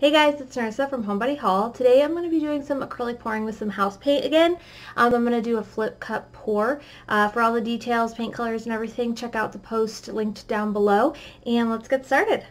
Hey guys, it's Narissa from Homebody Hall. Today I'm going to be doing some acrylic pouring with some house paint again. Um, I'm going to do a flip cup pour. Uh, for all the details, paint colors, and everything, check out the post linked down below. And let's get started.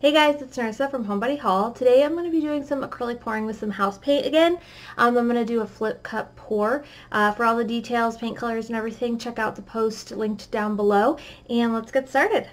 Hey guys, it's Narissa from Homebody Hall. Today I'm going to be doing some acrylic pouring with some house paint again. Um, I'm going to do a flip cup pour. Uh, for all the details, paint colors, and everything, check out the post linked down below. And let's get started.